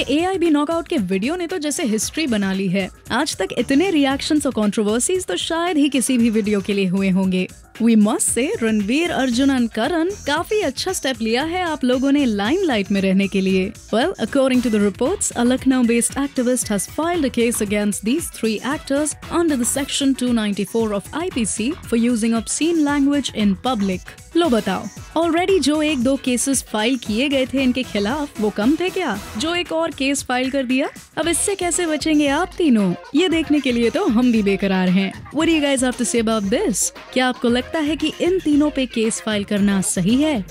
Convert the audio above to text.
ये A I B knockout के video ने तो जैसे हिस्ट्री बना ली है। आज तक इतने रिएक्शन और कंट्रोवर्सीज तो शायद ही किसी भी वीडियो के लिए हुए होंगे। We must say Ranveer Arjun and करण काफ़ी अच्छा स्टेप लिया है आप लोगों ने लाइमलाइट में रहने के लिए। Well according to the reports a Lucknow based activist has filed a case against these three actors under the section 294 of IPC for using obscene language in public. लो बताओ। ऑलरेडी जो एक दो केसेस फ़ाइल किए गए थे इनके खिलाफ, वो कम थे क्या? जो एक और केस फ़ाइल कर दिया? अब इससे कैसे बचेंगे आप तीनों? ये देखने के लिए तो हम भी बेकरार हैं। What do you guys have to say about this? क्या आपको लगता है कि इन तीनों पे केस फ़ाइल करना सही है?